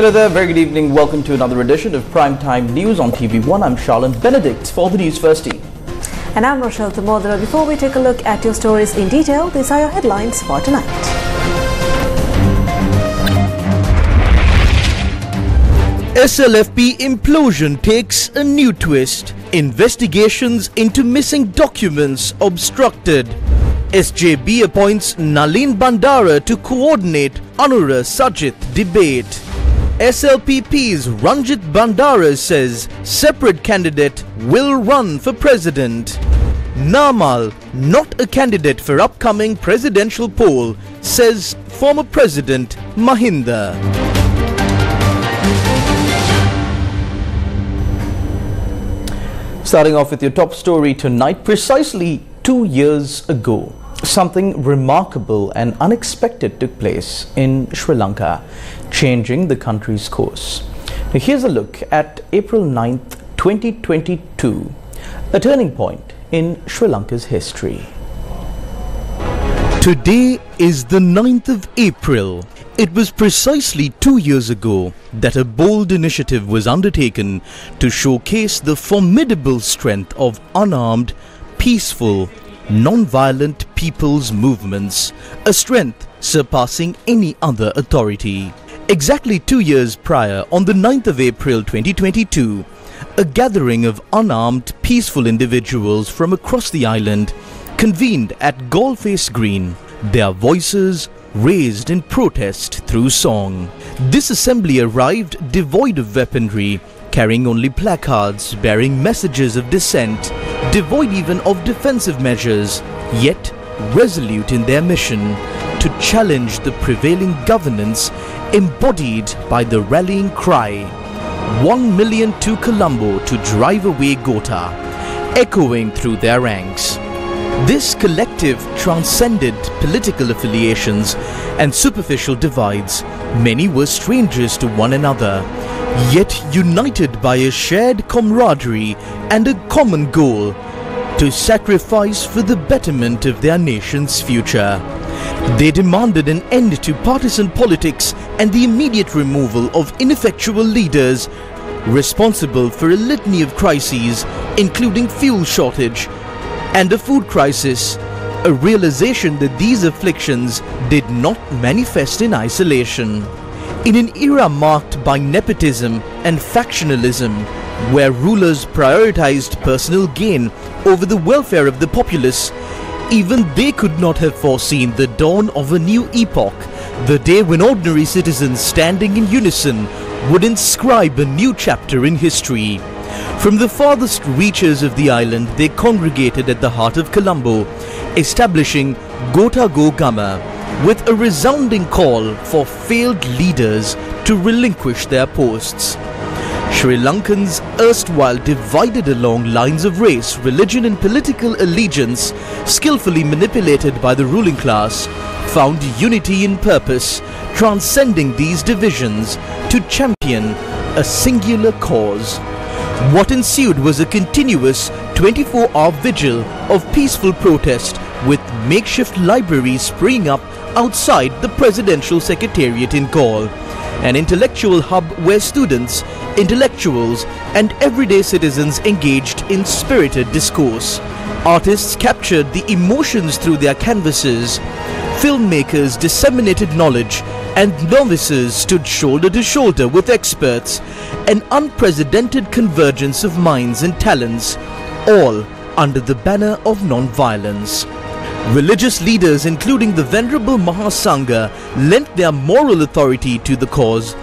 Hello there, very good evening. Welcome to another edition of Primetime News on TV1. I'm Charlene Benedict for the News Firsty. And I'm Rochelle Tamodra. Before we take a look at your stories in detail, these are your headlines for tonight. SLFP implosion takes a new twist. Investigations into missing documents obstructed. SJB appoints Nalin Bandara to coordinate Anura Sajith debate. SLPP's Ranjit Bandara says separate candidate will run for president. Namal, not a candidate for upcoming presidential poll, says former President Mahinda. Starting off with your top story tonight, precisely two years ago, something remarkable and unexpected took place in Sri Lanka, changing the country's course. Now, here's a look at April 9th, 2022, a turning point in Sri Lanka's history. Today is the 9th of April. It was precisely two years ago that a bold initiative was undertaken to showcase the formidable strength of unarmed, peaceful, non-violent people's movements, a strength surpassing any other authority. Exactly two years prior, on the 9th of April 2022, a gathering of unarmed, peaceful individuals from across the island convened at Galle Face Green, their voices raised in protest through song. This assembly arrived devoid of weaponry, carrying only placards bearing messages of dissent, devoid even of defensive measures, yet resolute in their mission to challenge the prevailing governance embodied by the rallying cry, 1 million to Colombo to drive away Gotha, echoing through their ranks. This collective transcended political affiliations and superficial divides. Many were strangers to one another, yet united by a shared camaraderie and a common goal to sacrifice for the betterment of their nation's future. They demanded an end to partisan politics and the immediate removal of ineffectual leaders responsible for a litany of crises, including fuel shortage, and a food crisis, a realization that these afflictions did not manifest in isolation. In an era marked by nepotism and factionalism, where rulers prioritized personal gain over the welfare of the populace, even they could not have foreseen the dawn of a new epoch, the day when ordinary citizens standing in unison would inscribe a new chapter in history. From the farthest reaches of the island, they congregated at the heart of Colombo, establishing Gota Go Gama with a resounding call for failed leaders to relinquish their posts. Sri Lankans, erstwhile divided along lines of race, religion, and political allegiance, skillfully manipulated by the ruling class, found unity in purpose, transcending these divisions to champion a singular cause. What ensued was a continuous 24 hour vigil of peaceful protest with makeshift libraries springing up outside the presidential secretariat in Galle, an intellectual hub where students, intellectuals, and everyday citizens engaged in spirited discourse. Artists captured the emotions through their canvases, filmmakers disseminated knowledge, and novices stood shoulder to shoulder with experts, an unprecedented convergence of minds and talents, all under the banner of non-violence. Religious leaders, including the Venerable Mahasangha, lent their moral authority to the cause,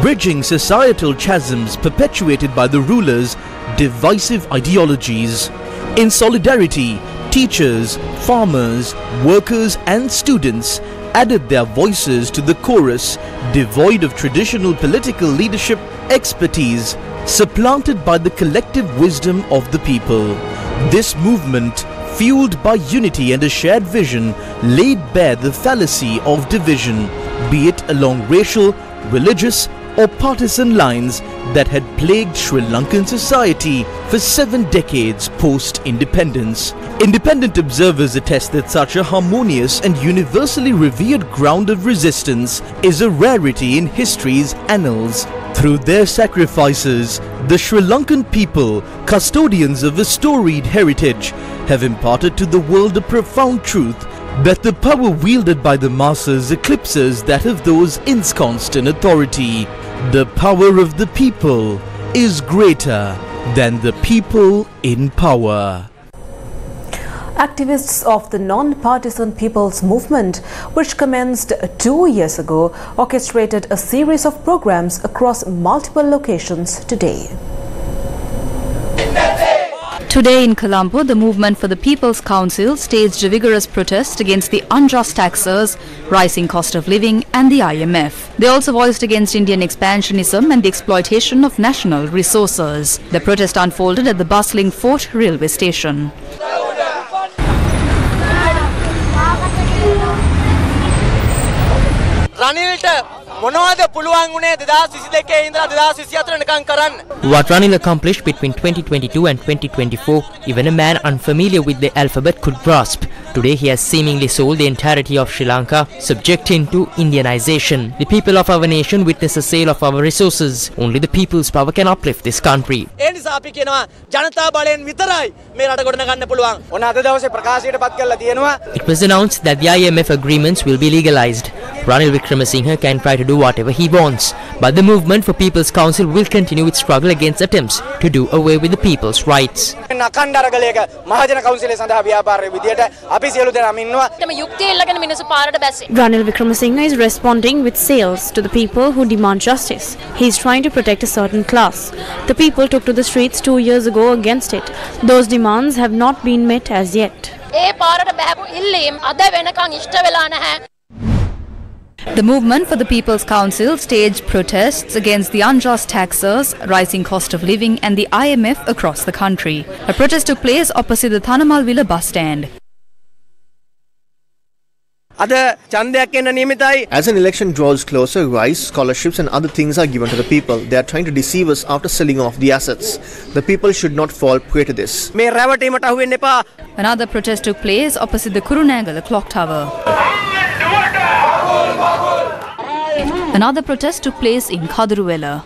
bridging societal chasms perpetuated by the rulers' divisive ideologies. In solidarity, teachers, farmers, workers, and students added their voices to the chorus, devoid of traditional political leadership expertise, supplanted by the collective wisdom of the people. This movement, fueled by unity and a shared vision, laid bare the fallacy of division, be it along racial, religious, or partisan lines that had plagued Sri Lankan society for seven decades post independence. Independent observers attest that such a harmonious and universally revered ground of resistance is a rarity in history's annals. Through their sacrifices, the Sri Lankan people, custodians of a storied heritage, have imparted to the world a profound truth that the power wielded by the masses eclipses that of those ensconced in authority. The power of the people is greater than the people in power. Activists of the non-partisan People's Movement, which commenced two years ago, orchestrated a series of programs across multiple locations today. Today in Colombo, the Movement for the People's Council staged a vigorous protest against the unjust taxes, rising cost of living and the IMF. They also voiced against Indian expansionism and the exploitation of national resources. The protest unfolded at the bustling Fort railway station. රනිල්ට මොනවද පුළුවන් වුණේ දෙදස් විසි දෙකේ ඉඳලා දෙදස් විසි අතරනකං කරන්න. What Ranil accomplished between 2022 and 2024, even a man unfamiliar with the alphabet could grasp. Today he has seemingly sold the entirety of Sri Lanka, subjecting to Indianization. The people of our nation witness the sale of our resources. Only the people's power can uplift this country. It was announced that the IMF agreements will be legalized. Ranil Wickremesinghe can try to do whatever he wants, but the movement for People's Council will continue its struggle against attempts to do away with the people's rights. අපි සියලු දෙනා Ranil Wickremesinghe is responding with sales to the people who demand justice. He is trying to protect a certain class. The people took to the streets two years ago against it. Those demands have not been met as yet. The movement for the People's Council staged protests against the unjust taxes, rising cost of living and the IMF across the country. A protest took place opposite the Thanamalwila bus stand. As an election draws closer, rice, scholarships and other things are given to the people. They are trying to deceive us after selling off the assets. The people should not fall prey to this. Another protest took place opposite the Kurunegala clock tower. Another protest took place in Kaduruwela.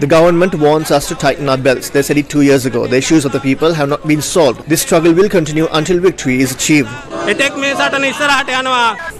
The government wants us to tighten our belts. They said it two years ago. The issues of the people have not been solved. This struggle will continue until victory is achieved.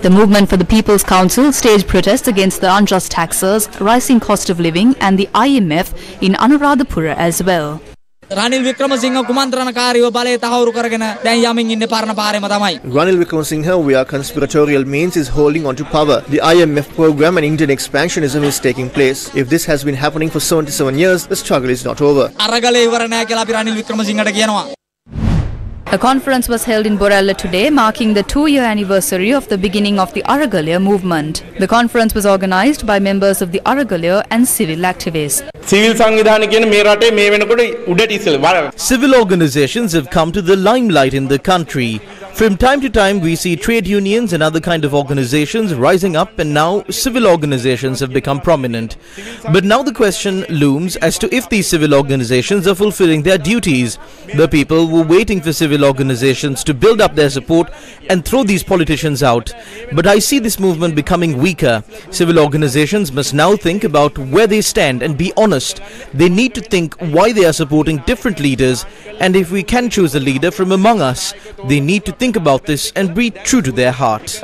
The movement for the People's Council staged protests against the unjust taxes, rising cost of living and the IMF in Anuradhapura as well. Ranil Wickremesinghe කුමන්ත්‍රණකාරීව බලය තහවුරු කරගෙන දැන් යමින් ඉන්නේ පරණ පාරේම තමයි. Ranil Wickremesinghe, via conspiratorial means, is holding on to power. The IMF program and Indian expansionism is taking place. If this has been happening for 77 years, the struggle is not over. අරගලේ ඉවර නෑ කියලා අපි රනිල් වික්‍රමසිංහට කියනවා. A conference was held in Borella today, marking the two-year anniversary of the beginning of the Aragalaya movement. The conference was organized by members of the Aragalaya and civil activists. Civil organizations have come to the limelight in the country. From time to time, we see trade unions and other kind of organizations rising up, and now civil organizations have become prominent. But now the question looms as to if these civil organizations are fulfilling their duties. The people were waiting for civil organizations to build up their support and throw these politicians out. But I see this movement becoming weaker. Civil organizations must now think about where they stand and be honest. They need to think why they are supporting different leaders, and if we can choose a leader from among us, they need to think think about this and be true to their heart.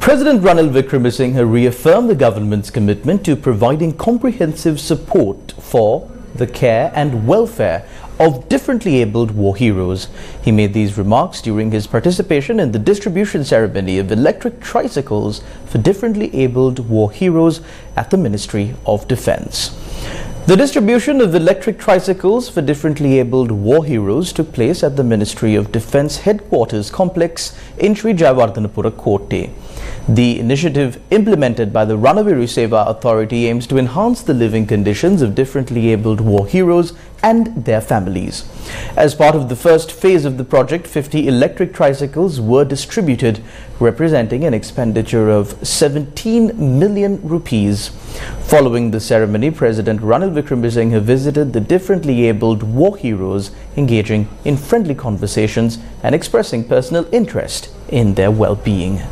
President Ranil Wickremesinghe reaffirmed the government's commitment to providing comprehensive support for the care and welfare of differently abled war heroes. He made these remarks during his participation in the distribution ceremony of electric tricycles for differently abled war heroes at the Ministry of Defense. The distribution of electric tricycles for differently abled war heroes took place at the Ministry of Defense headquarters complex in Sri Jayawardhanapura Day. The initiative implemented by the Ranaviru Seva Authority aims to enhance the living conditions of differently abled war heroes and their families. As part of the first phase of the project, 50 electric tricycles were distributed, representing an expenditure of 17 million rupees. Following the ceremony, President Ranil Wickremesinghe visited the differently abled war heroes, engaging in friendly conversations and expressing personal interest in their well-being.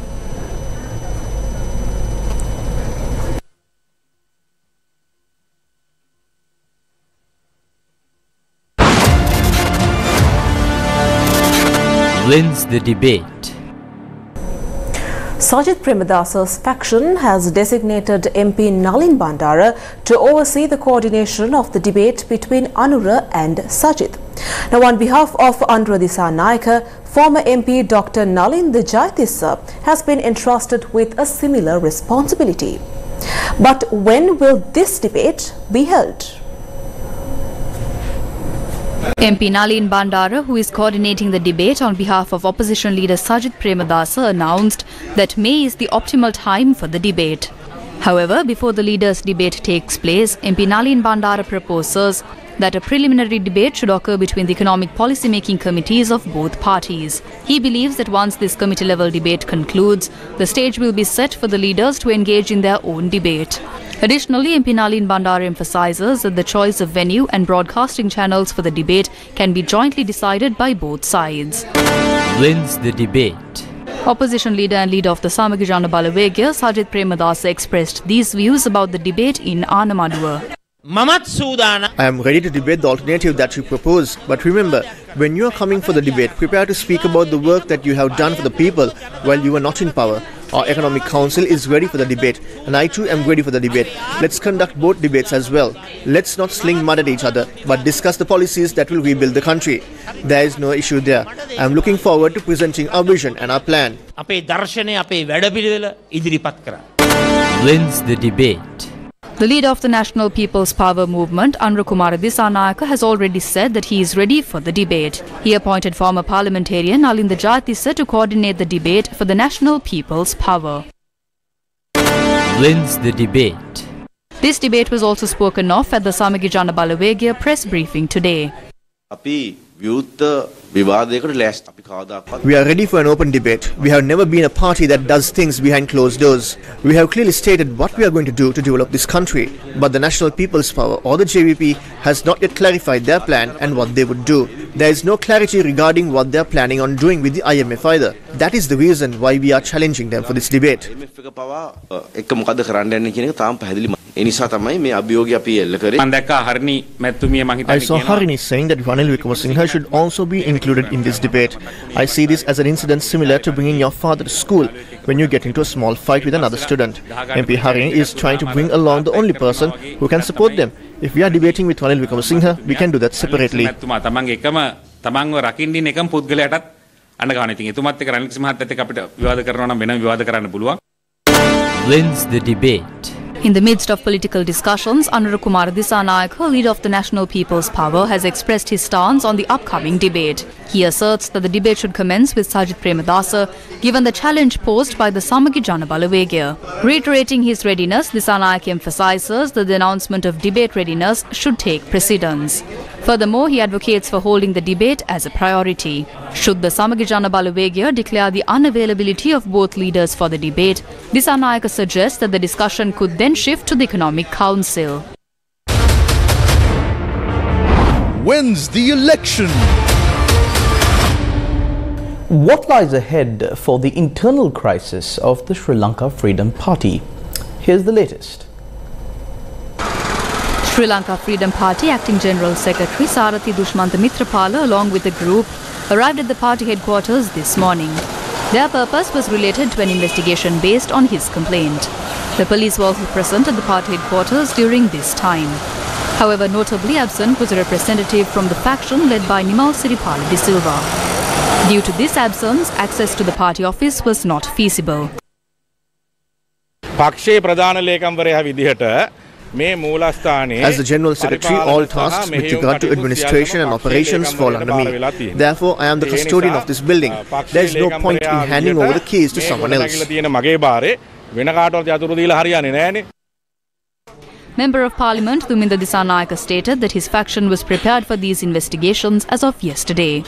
Wins the debate. Sajith Premadasa's faction has designated MP Nalin Bandara to oversee the coordination of the debate between Anura and Sajith. Now, on behalf of Anura Dissanayake, former MP Dr. Nalinda Jayatissa has been entrusted with a similar responsibility. But when will this debate be held? MP Nalin Bandara, who is coordinating the debate on behalf of opposition leader Sajith Premadasa, announced that May is the optimal time for the debate. However, before the leaders' debate takes place, MP Nalin Bandara proposes that a preliminary debate should occur between the economic policy making committees of both parties. He believes that once this committee level debate concludes, the stage will be set for the leaders to engage in their own debate. Additionally, MP Nalin Bandara emphasizes that the choice of venue and broadcasting channels for the debate can be jointly decided by both sides. Wins the debate. Opposition leader and leader of the Samagijana Balavegya, Sajith Premadasa, expressed these views about the debate in Anamaduwa. Mamat Sudana. I am ready to debate the alternative that you propose, but remember, when you are coming for the debate, prepare to speak about the work that you have done for the people while you were not in power. Our Economic Council is ready for the debate, and I too am ready for the debate. Let's conduct both debates as well. Let's not sling mud at each other, but discuss the policies that will rebuild the country. There is no issue there. I am looking forward to presenting our vision and our plan. Wins the debate. The leader of the National People's Power Movement, Anura Kumara Dissanayake, has already said that he is ready for the debate. He appointed former parliamentarian Nalinda Jayatissa to coordinate the debate for the National People's Power. Wins the debate. This debate was also spoken of at the Samagi Jana Balawegaya press briefing today. විවාදයකට ලෑස්ති අපි කවදාකවත් We are ready for an open debate. We have never been a party that does things behind closed doors. We have clearly stated what we are going to do to develop this country. But the National People's Power or the JVP has not yet clarified their plan and what they would do. There is no clarity regarding what they are planning on doing with the IMF either. That is the reason why we are challenging them for this debate. IMF එක පවා අ, එක මොකද කරන්න යන්නේ කියන එක තාම පැහැදිලි මා- ඒ නිසා තමයි මේ අභියෝගය අපි එල්ල කරේ මම දැක්කා හරිනි මැතිතුමිය මං I හිතන්නේ saw කියනවා Harini saying that Ranil Wickremesinghe should also be included in this debate. I see this as an incident similar to bringing your father to school when you get into a small fight with another student. MP Harini is trying to bring along the only person who can support them. If we are debating with Ranil Wickremesinghe, we can do that separately. Wins the debate. In the midst of political discussions, Anura Kumar Disanayaka, leader of the National People's Power, has expressed his stance on the upcoming debate. He asserts that the debate should commence with Sajith Premadasa, given the challenge posed by the Samagi Jana Balawegaya. Reiterating his readiness, Disanayaka emphasizes that the announcement of debate readiness should take precedence. Furthermore, he advocates for holding the debate as a priority. Should the Samagi Jana Balawegaya declare the unavailability of both leaders for the debate, Disanayaka suggests that the discussion could then shift to the Economic Council. Wins the election. What lies ahead for the internal crisis of the Sri Lanka Freedom Party? Here's the latest. Sri Lanka Freedom Party Acting General Secretary Sarathi Dushmanta Mitrapala along with the group arrived at the party headquarters this morning. Their purpose was related to an investigation based on his complaint. The police were also present at the party headquarters during this time. However, notably absent was a representative from the faction led by Nimal Siripala de Silva. Due to this absence, access to the party office was not feasible. පක්ෂයේ ප්‍රධාන ලේකම්වරයා විදිහට as the General Secretary, all tasks with regard to administration and operations fall under me. Therefore, I am the custodian of this building. There is no point in handing over the keys to someone else. Member of Parliament Duminda Dissanayaka stated that his faction was prepared for these investigations as of yesterday.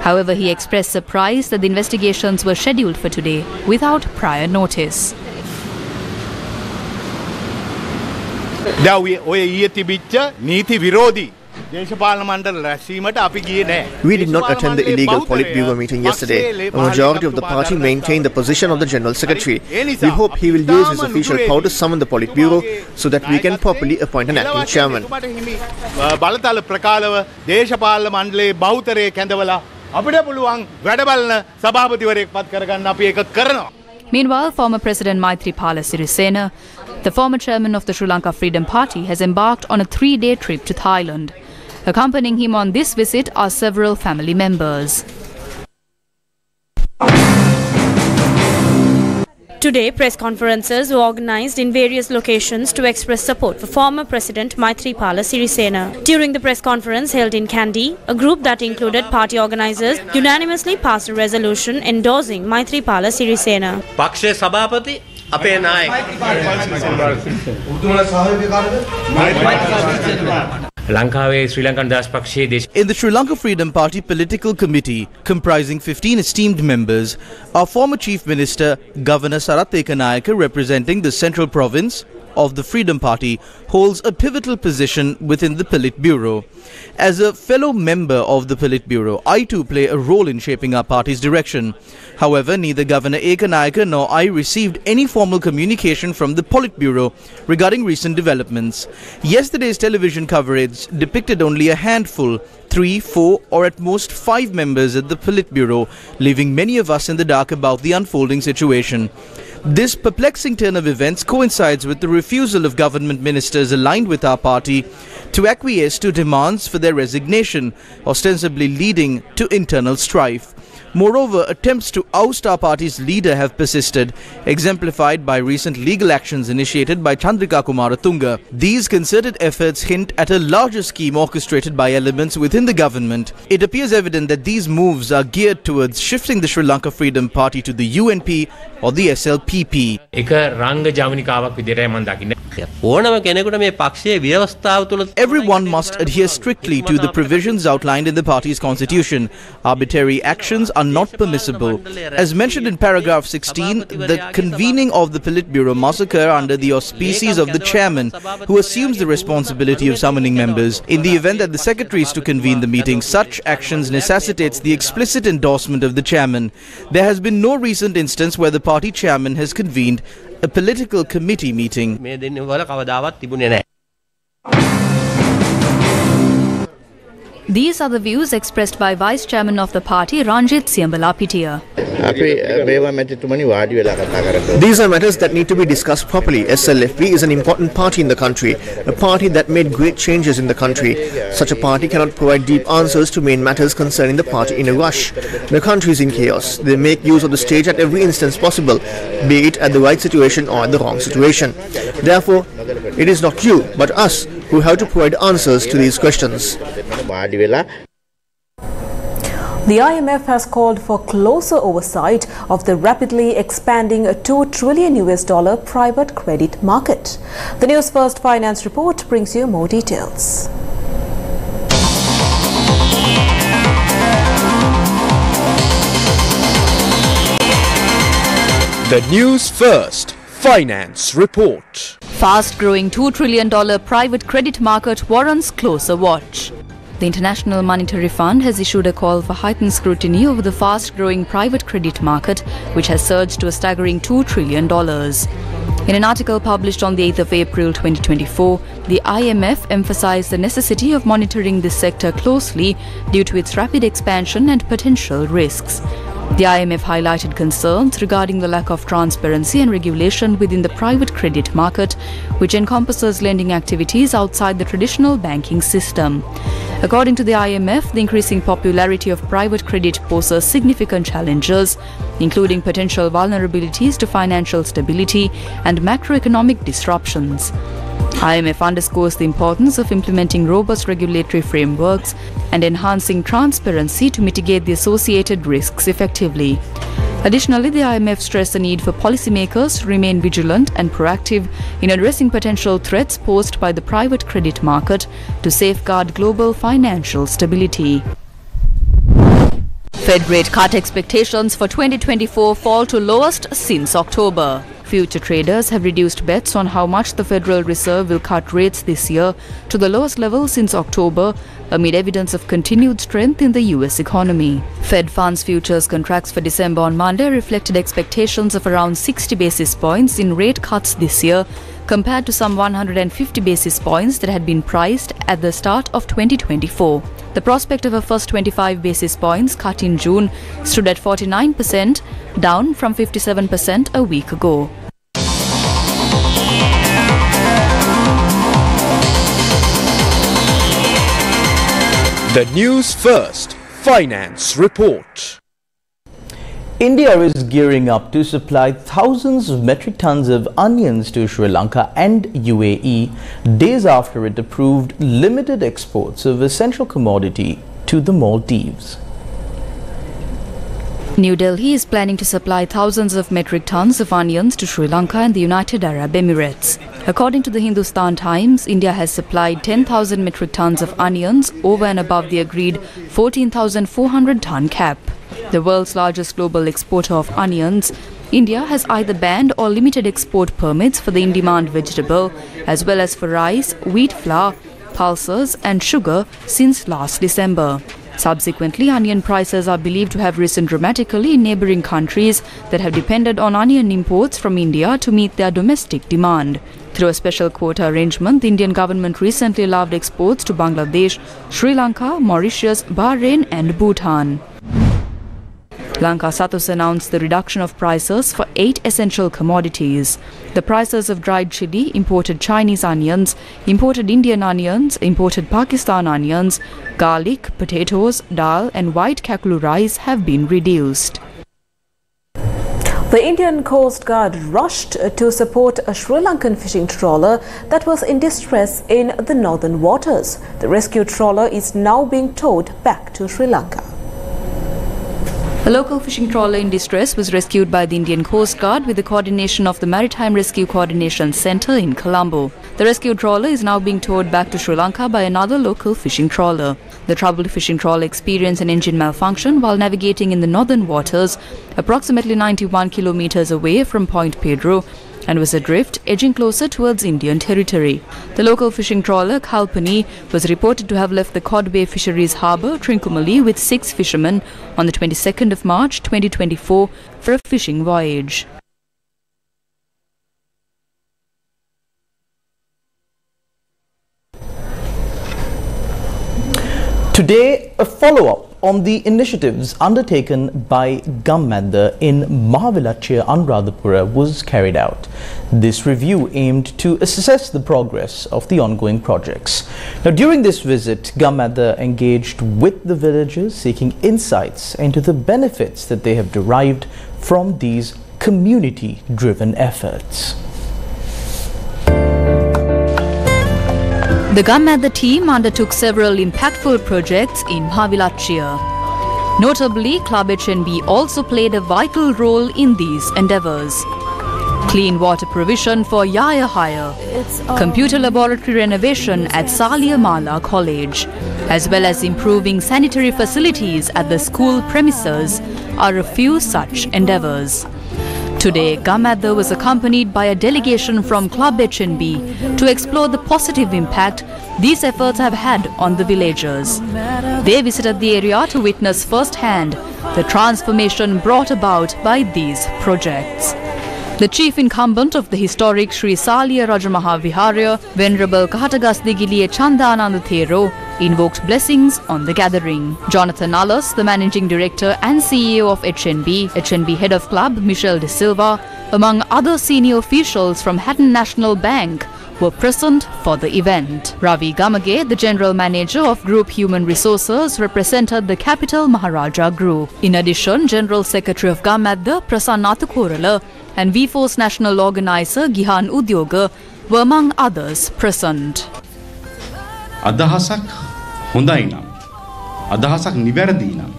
However, he expressed surprise that the investigations were scheduled for today without prior notice. ඔය ඊය තිබිච්ච නීති විරෝධී දේශපාලන මණ්ඩල රැස්වීමට අපි ගියේ නෑ. We did not attend the illegal Politburo meeting yesterday. A majority of the party maintained the position of the General Secretary. We hope he will use his official power to summon the Politburo so that we can properly appoint an acting chairman. බලතල ප්‍රකාලව දේශපාලන මණ්ඩලේ බෞතරය කැඳවලා අපිට පුළුවන් වැඩබලන සභාපතිවරයෙක් පත් කරගන්න අපි එක කරනවා. Meanwhile, former President Maithripala Sirisena, the former chairman of the Sri Lanka Freedom Party has embarked on a three day trip to Thailand. Accompanying him on this visit are several family members. Today, press conferences were organized in various locations to express support for former President Maithripala Sirisena. During the press conference held in Kandy, a group that included party organizers unanimously passed a resolution endorsing Maithripala Sirisena. Pakshe Sabhapati in the Sri Lanka Freedom Party Political Committee, comprising 15 esteemed members, our former Chief Minister Governor Sarath Ekanayaka representing the Central Province, of the Freedom Party, holds a pivotal position within the Politburo. As a fellow member of the Politburo, I too play a role in shaping our party's direction. However, neither Governor Ekanayake nor I received any formal communication from the Politburo regarding recent developments. Yesterday's television coverage depicted only a handful, three, four, or at most five members at the Politburo, leaving many of us in the dark about the unfolding situation. This perplexing turn of events coincides with the refusal of government ministers aligned with our party to acquiesce to demands for their resignation, ostensibly leading to internal strife. Moreover, attempts to oust our party's leader have persisted, exemplified by recent legal actions initiated by Chandrika Kumaratunga. These concerted efforts hint at a larger scheme orchestrated by elements within the government. It appears evident that these moves are geared towards shifting the Sri Lanka Freedom Party to the UNP or the SLPP. Everyone must adhere strictly to the provisions outlined in the party's constitution. Arbitrary actions are not permissible. As mentioned in paragraph 16, the convening of the Politburo must occur under the auspices of the chairman, who assumes the responsibility of summoning members. In the event that the secretary is to convene the meeting, such actions necessitates the explicit endorsement of the chairman. There has been no recent instance where the party chairman has convened a political committee meeting. These are the views expressed by Vice Chairman of the party, Ranjith Siyambalapitiya. These are matters that need to be discussed properly. SLFP is an important party in the country, a party that made great changes in the country. Such a party cannot provide deep answers to main matters concerning the party in a rush. The country is in chaos. They make use of the stage at every instance possible, be it at the right situation or at the wrong situation. Therefore, it is not you, but us, who have to provide answers to these questions. The IMF has called for closer oversight of the rapidly expanding 2 trillion US dollar private credit market. The News First Finance Report brings you more details. The News First Finance Report. Fast growing $2 trillion private credit market warrants closer watch. The International Monetary Fund has issued a call for heightened scrutiny over the fast growing private credit market, which has surged to a staggering $2 trillion. In an article published on the 8th of April 2024, the IMF emphasized the necessity of monitoring this sector closely due to its rapid expansion and potential risks. The IMF highlighted concerns regarding the lack of transparency and regulation within the private credit market, which encompasses lending activities outside the traditional banking system. According to the IMF, the increasing popularity of private credit poses significant challenges, including potential vulnerabilities to financial stability and macroeconomic disruptions. IMF underscores the importance of implementing robust regulatory frameworks and enhancing transparency to mitigate the associated risks effectively. Additionally, the IMF stressed the need for policymakers to remain vigilant and proactive in addressing potential threats posed by the private credit market to safeguard global financial stability. Fed rate cut expectations for 2024 fall to lowest since October. Future traders have reduced bets on how much the Federal Reserve will cut rates this year to the lowest level since October amid evidence of continued strength in the US economy. Fed funds futures contracts for December on Monday reflected expectations of around 60 basis points in rate cuts this year compared to some 150 basis points that had been priced at the start of 2024. The prospect of a first 25 basis points cut in June stood at 49%, down from 57% a week ago. The news first. Finance report. India is gearing up to supply thousands of metric tons of onions to Sri Lanka and UAE days after it approved limited exports of essential commodity to the Maldives. New Delhi is planning to supply thousands of metric tons of onions to Sri Lanka and the United Arab Emirates. According to the Hindustan Times, India has supplied 10,000 metric tons of onions over and above the agreed 14,400 ton cap. The world's largest global exporter of onions, India has either banned or limited export permits for the in demand vegetable, as well as for rice, wheat flour, pulses, and sugar since last December. Subsequently, onion prices are believed to have risen dramatically in neighboring countries that have depended on onion imports from India to meet their domestic demand. Through a special quota arrangement, the Indian government recently allowed exports to Bangladesh, Sri Lanka, Mauritius, Bahrain, and Bhutan. Lanka Sathosa announced the reduction of prices for eight essential commodities. The prices of dried chili, imported Chinese onions, imported Indian onions, imported Pakistan onions, garlic, potatoes, dal, and white kakulu rice have been reduced. The Indian Coast Guard rushed to support a Sri Lankan fishing trawler that was in distress in the northern waters. The rescue trawler is now being towed back to Sri Lanka. A local fishing trawler in distress was rescued by the Indian Coast Guard with the coordination of the Maritime Rescue Coordination Centre in Colombo. The rescue trawler is now being towed back to Sri Lanka by another local fishing trawler. The troubled fishing trawler experienced an engine malfunction while navigating in the northern waters, approximately 91 kilometers away from Point Pedro, and was adrift, edging closer towards Indian territory. The local fishing trawler Kalpani was reported to have left the Cod Bay Fisheries Harbour, Trincomalee, with six fishermen on the 22nd of March 2024 for a fishing voyage. Today, a follow-up on the initiatives undertaken by Gammadda in Mahawilachchiya Anuradhapura was carried out. This review aimed to assess the progress of the ongoing projects. Now, during this visit, Gammadda engaged with the villagers seeking insights into the benefits that they have derived from these community-driven efforts. The Gammadda team undertook several impactful projects in Mahawilachchiya. Notably, Club HNB also played a vital role in these endeavours. Clean water provision for Yaya Hire, computer laboratory renovation at Salia Mala College, as well as improving sanitary facilities at the school premises are a few such endeavours. Today, Gammadda was accompanied by a delegation from Club HNB to explore the positive impact these efforts have had on the villagers. They visited the area to witness firsthand the transformation brought about by these projects. The chief incumbent of the historic Sri Salia Rajamaha Viharaya, Venerable Kahatagas Digiliye Chandananda Thero, Invoked blessings on the gathering. Jonathan Alles, the managing director and CEO of HNB, HNB head of club Michel De Silva, among other senior officials from Hatton National Bank, were present for the event. Ravi Gamage, the general manager of Group Human Resources, represented the capital Maharaja Group. In addition, General Secretary of Gammadda Prasannatha Korala and V4's national organizer Gihan Udyoga were among others present. හොඳයි නම් අදහසක් නිවැරදි නම්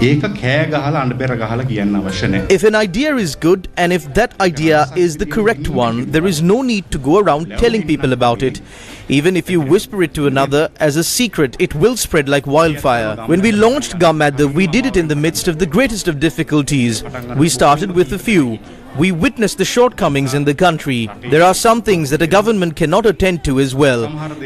If an idea is good and if that idea is the correct one, there is no need to go around telling people about it. Even if you whisper it to another as a secret, it will spread like wildfire. When we launched Gammadda, we did it in the midst of the greatest of difficulties. We started with a few. We witnessed the shortcomings in the country. There are some things that a government cannot attend to as well.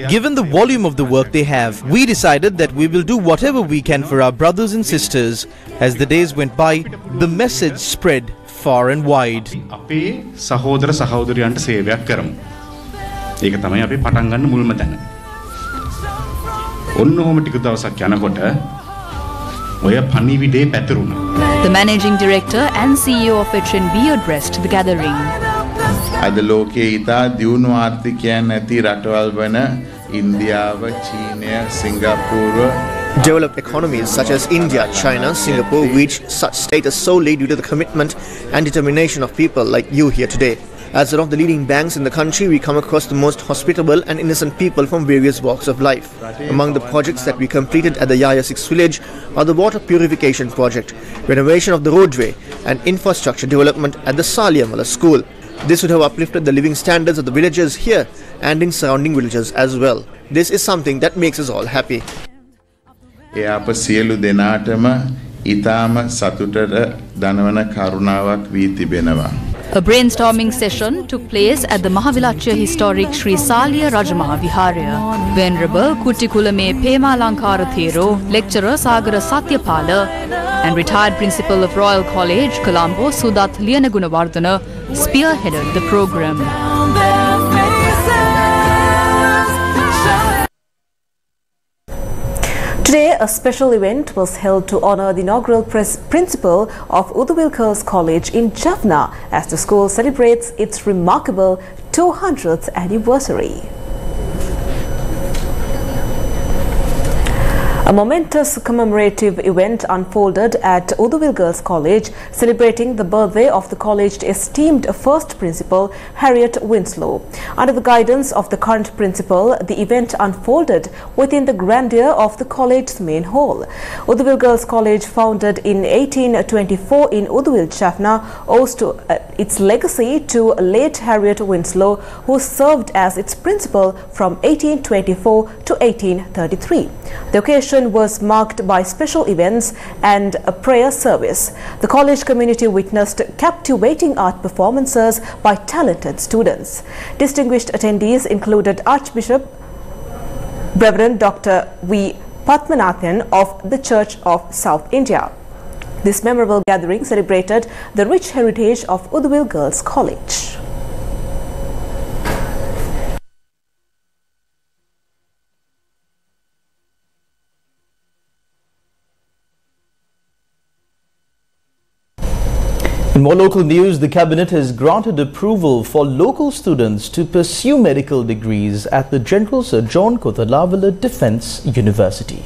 Given the volume of the work they have, we decided that we will do whatever we can for our brothers and sisters. As the days went by, the message spread far and wide. අපේ සහෝදර සහෝදරයන්ට සේවයක් කරමු. ඒක තමයි අපි පටන් ගන්න මුල්ම තැන. ඔන්න ඔහොම ටික දවසක් යනකොට ඔය පණිවිඩේ පැතිරුණා. The managing director and CEO of HNB addressed the gathering. අද ලෝකයේ ඉතා දියුණු ආර්ථිකයන් ඇති රටවල් වන ඉන්දියාව, චීනය, සිංගප්පූරුව Developed economies such as India, China, Singapore reach such status solely due to the commitment and determination of people like you here today. As one of the leading banks in the country, we come across the most hospitable and innocent people from various walks of life. Among the projects that we completed at the Yaya 6 village are the water purification project, renovation of the roadway, and infrastructure development at the Saliamala school. This would have uplifted the living standards of the villagers here and in surrounding villages as well. This is something that makes us all happy. එය අප සියලු දෙනාටම ඉතාම සතුටට දනවන කරුණාවක් වී තිබෙනවා. A brainstorming session took place at the Mahavilachya Historic Sri Salya Rajamaha Viharya. Venerable Kuttikulame Pema Lankara Thero, lecturer Sagara Satyapala, and retired principal of Royal College, Colombo, Sudat Lianagunawardana, spearheaded the program. Today, a special event was held to honor the inaugural principal of Uduvil Girls College in Jaffna as the school celebrates its remarkable 200th anniversary. A momentous commemorative event unfolded at Uduvil Girls College celebrating the birthday of the college's esteemed first principal Harriet Winslow. Under the guidance of the current principal, the event unfolded within the grandeur of the college's main hall. Uduvil Girls College, founded in 1824 in Uduvil, Jaffna, owes to uh, its legacy to late Harriet Winslow, who served as its principal from 1824 to 1833. The occasion was marked by special events and a prayer service. The college community witnessed captivating art performances by talented students. Distinguished attendees included Archbishop Reverend Dr. V. Patmanathan of the Church of South India. This memorable gathering celebrated the rich heritage of Uduvil Girls College. In more local news, the Cabinet has granted approval for local students to pursue medical degrees at the General Sir John Kotelawala Defence University.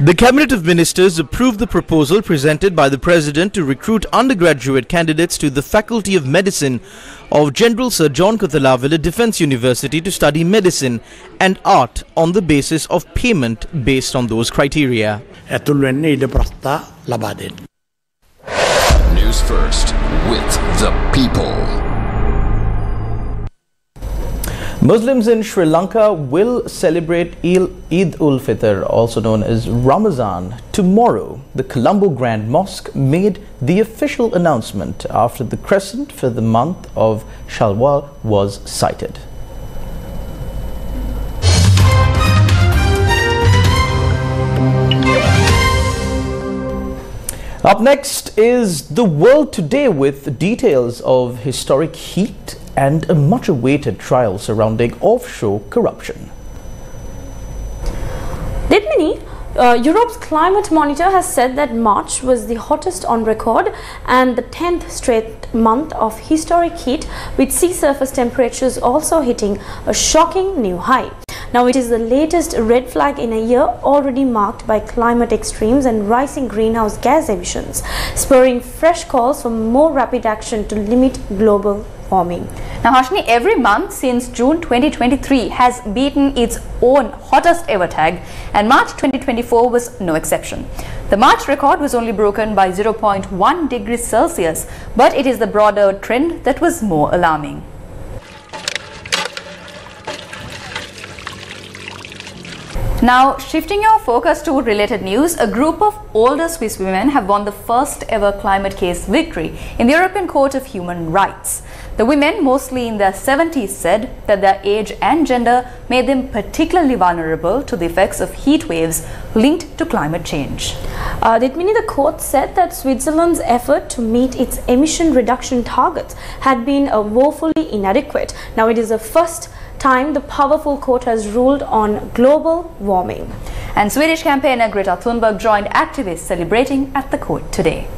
The Cabinet of Ministers approved the proposal presented by the President to recruit undergraduate candidates to the Faculty of Medicine of General Sir John Kotelawala Defence University to study medicine and art on the basis of payment based on those criteria. News first with the people. Muslims in Sri Lanka will celebrate Eid ul Fitr, also known as Ramazan, tomorrow. The Colombo Grand Mosque made the official announcement after the crescent for the month of Shawwal was sighted. Up next is the world today with details of historic heat and a much awaited trial surrounding offshore corruption. Didmini, uh, Europe's climate monitor has said that March was the hottest on record and the 10th straight month of historic heat with sea surface temperatures also hitting a shocking new high. Now, it is the latest red flag in a year already marked by climate extremes and rising greenhouse gas emissions, spurring fresh calls for more rapid action to limit global warming. Now, Hashni, every month since June 2023 has beaten its own hottest ever tag, and March 2024 was no exception. The March record was only broken by 0.1 degrees Celsius, but it is the broader trend that was more alarming. Now, shifting your focus to related news, a group of older Swiss women have won the first ever climate case victory in the European Court of Human Rights. The women, mostly in their 70s, said that their age and gender made them particularly vulnerable to the effects of heat waves linked to climate change. Uh, Ditmini, the court said that Switzerland's effort to meet its emission reduction targets had been uh, woefully inadequate. Now, it is the first time the powerful court has ruled on global warming. And Swedish campaigner Greta Thunberg joined activists celebrating at the court today.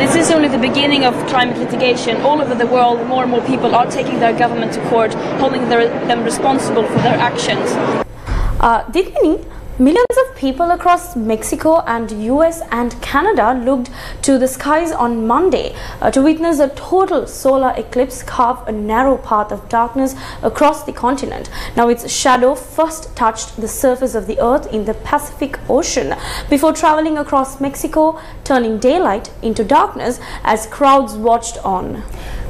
This is only the beginning of climate litigation. All over the world, more and more people are taking their government to court, holding their, them responsible for their actions. Uh, Ditmini, Millions of people across Mexico and US and Canada looked to the skies on Monday uh, to witness a total solar eclipse carve a narrow path of darkness across the continent. Now its shadow first touched the surface of the earth in the Pacific Ocean before traveling across Mexico, turning daylight into darkness as crowds watched on.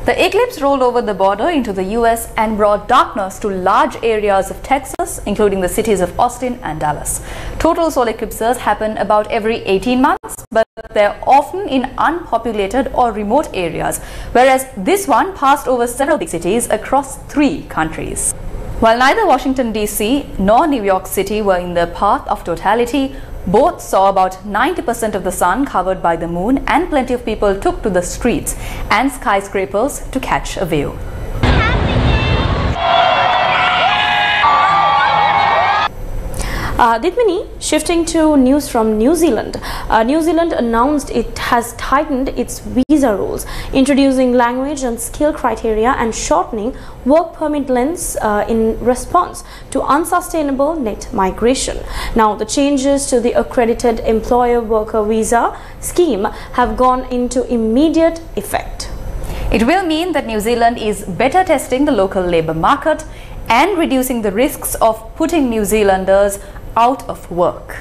The eclipse rolled over the border into the US and brought darkness to large areas of Texas, including the cities of Austin and Dallas. Total solar eclipses happen about every 18 months, but they're often in unpopulated or remote areas, whereas this one passed over several big cities across three countries. While neither Washington DC nor New York City were in the path of totality, both saw about 90% of the sun covered by the moon and plenty of people took to the streets and skyscrapers to catch a view. Uh, shifting to news from New Zealand. Uh, New Zealand announced it has tightened its visa rules, introducing language and skill criteria and shortening work permit lengths uh, in response to unsustainable net migration. Now, the changes to the accredited employer worker visa scheme have gone into immediate effect. It will mean that New Zealand is better testing the local labour market and reducing the risks of putting New Zealanders out of work.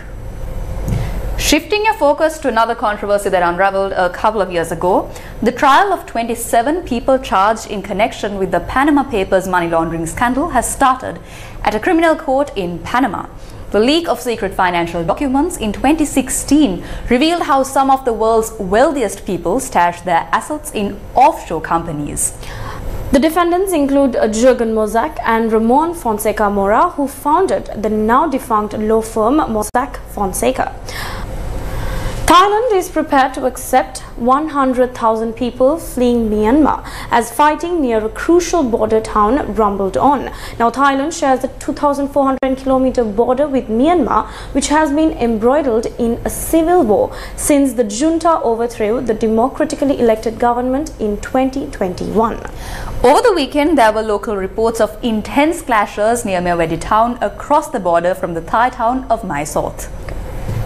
Shifting your focus to another controversy that unraveled a couple of years ago, the trial of 27 people charged in connection with the Panama Papers money laundering scandal has started at a criminal court in Panama. The leak of secret financial documents in 2016 revealed how some of the world's wealthiest people stashed their assets in offshore companies. The defendants include uh, Jurgen Mossack and Ramon Fonseca Mora, who founded the now defunct law firm Mossack Fonseca. Thailand is prepared to accept 100,000 people fleeing Myanmar as fighting near a crucial border town rumbled on. Now Thailand shares a 2,400 kilometer border with Myanmar which has been embroiled in a civil war since the junta overthrew the democratically elected government in 2021. Over the weekend, there were local reports of intense clashes near Myawaddy town across the border from the Thai town of Mae Sot.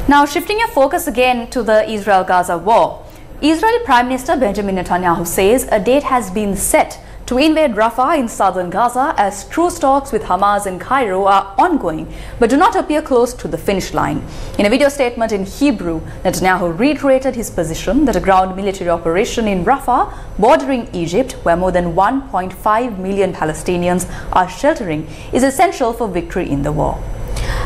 Now, shifting your focus again to the Israel-Gaza war. Israeli Prime Minister Benjamin Netanyahu says a date has been set to invade Rafah in southern Gaza as truce talks with Hamas in Cairo are ongoing but do not appear close to the finish line. In a video statement in Hebrew, Netanyahu reiterated his position that a ground military operation in Rafah, bordering Egypt, where more than 1.5 million Palestinians are sheltering, is essential for victory in the war.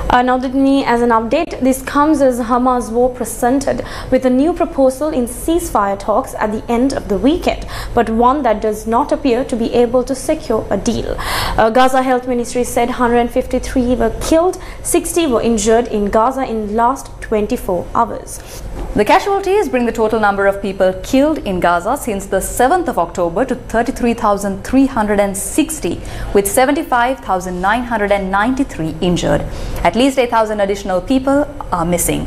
Uh, now, Ditni, as an update, this comes as Hamas war presented with a new proposal in ceasefire talks at the end of the weekend, but one that does not appear to be able to secure a deal. Uh, Gaza Health Ministry said 153 were killed, 60 were injured in Gaza in last 24 hours. The casualties bring the total number of people killed in Gaza since the 7th of October to 33,360, with 75,993 injured. At least 8,000 additional people are missing.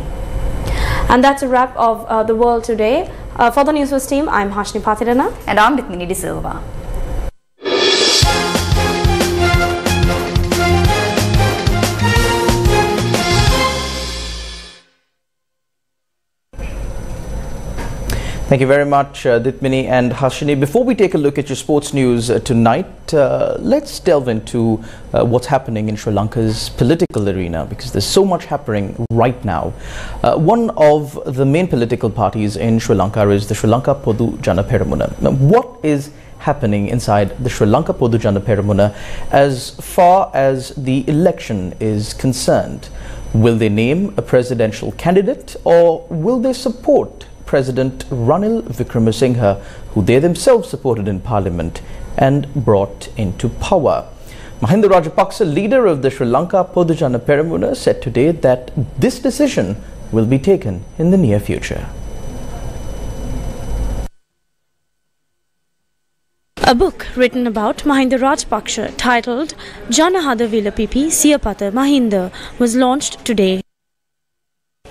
And that's a wrap of uh, the world today. Uh, for the News First team, I'm Hashini Pathirana. And I'm Ditmini De Silva. Thank you very much, uh, Ditmini and Hashini. Before we take a look at your sports news uh, tonight, uh, let's delve into uh, what's happening in Sri Lanka's political arena because there's so much happening right now. Uh, one of the main political parties in Sri Lanka is the Sri Lanka Podujana Peramuna. Now, what is happening inside the Sri Lanka Podujana Peramuna as far as the election is concerned? Will they name a presidential candidate or will they support President Ranil Wickremesinghe, who they themselves supported in parliament and brought into power. Mahinda Rajapaksa, leader of the Sri Lanka Podujana Peramuna, said today that this decision will be taken in the near future. A book written about Mahinda Rajapaksa titled Janahada Vilapipi Siyapata Mahinda was launched today.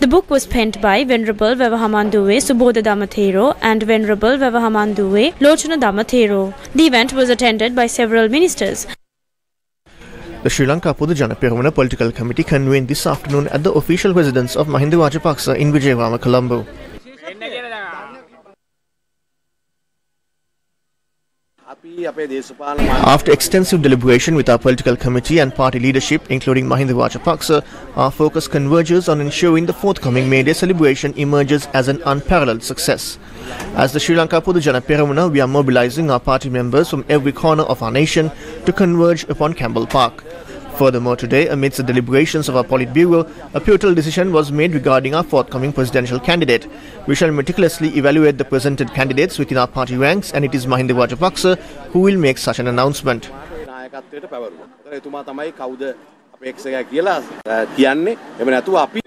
The book was penned by Venerable Vevahamanduwe Subodha Damathero and Venerable Vevahamanduwe Lochana Damathero. The event was attended by several ministers. The Sri Lanka Podujana Peramuna Political Committee convened this afternoon at the official residence of Mahinda Rajapaksa in Wijerama, Colombo. After extensive deliberation with our political committee and party leadership, including Mahinda Rajapaksa, our focus converges on ensuring the forthcoming May Day celebration emerges as an unparalleled success. As the Sri Lanka Podujana Peramuna, we are mobilizing our party members from every corner of our nation to converge upon Campbell Park. Furthermore, today, amidst the deliberations of our Politburo, a pivotal decision was made regarding our forthcoming presidential candidate. We shall meticulously evaluate the presented candidates within our party ranks, and it is Mahinda Rajapaksa who will make such an announcement. නායකත්වයට පැවරුවා. ඒතර එතුමා තමයි කවුද අපේක්ෂකයා කියලා අ, කියන්නේ. එහෙම නැතුව අපි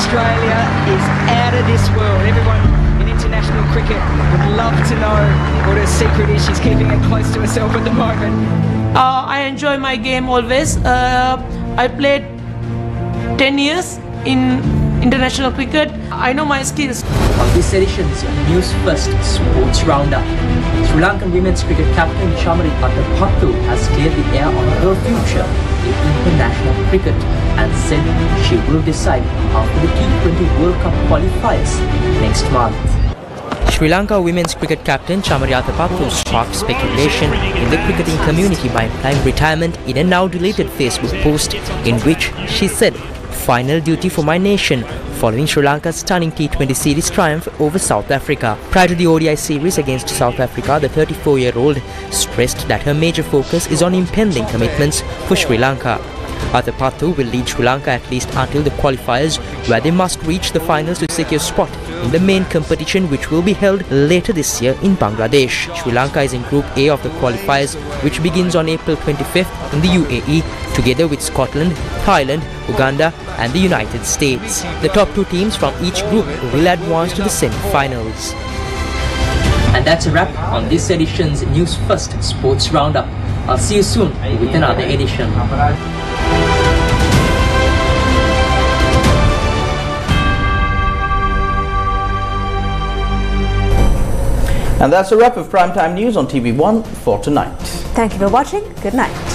Australia is out of this world. Everyone in international cricket would love to know what her secret is. She's keeping it close to herself at the moment. Uh, I enjoy my game always. Uh, I played 10 years in international cricket. I know my skills. On this edition's News First Sports Roundup, Sri Lankan women's cricket captain Chamari Athapattu has cleared the air on her future in international cricket and said she will decide after the T20 World Cup qualifiers next month. Sri Lanka women's cricket captain Chamari Pattu sparked speculation in the cricketing community by implying retirement in a now deleted Facebook post in which she said, Final duty for my nation, following Sri Lanka's stunning T20 series triumph over South Africa. Prior to the ODI series against South Africa, the 34-year-old stressed that her major focus is on impending commitments for Sri Lanka. Athapattu will lead Sri Lanka at least until the qualifiers where they must reach the finals to secure spot in the main competition which will be held later this year in Bangladesh. Sri Lanka is in Group A of the qualifiers which begins on April 25th in the UAE together with Scotland, Thailand, Uganda and the United States. The top two teams from each group will advance to the semi-finals. And that's a wrap on this edition's News First Sports Roundup. I'll see you soon with another edition. And that's a wrap of Primetime News on TV1 for tonight. Thank you for watching. Good night.